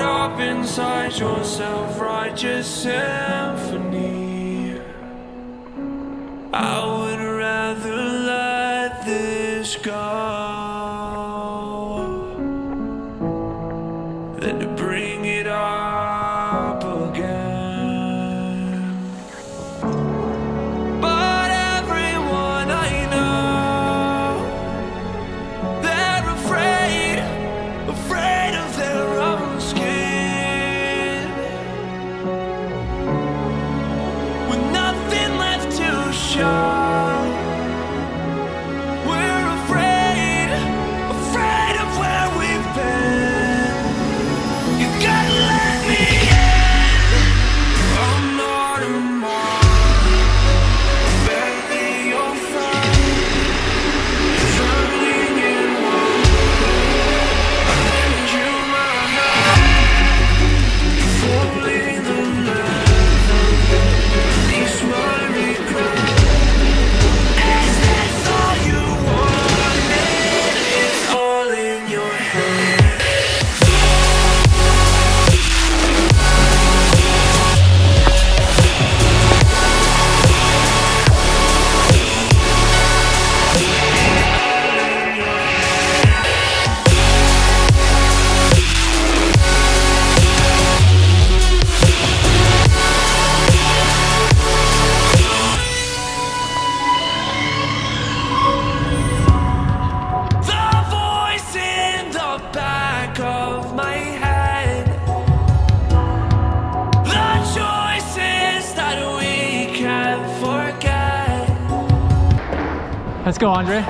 up inside your self-righteous symphony. I would Let's go, Andre.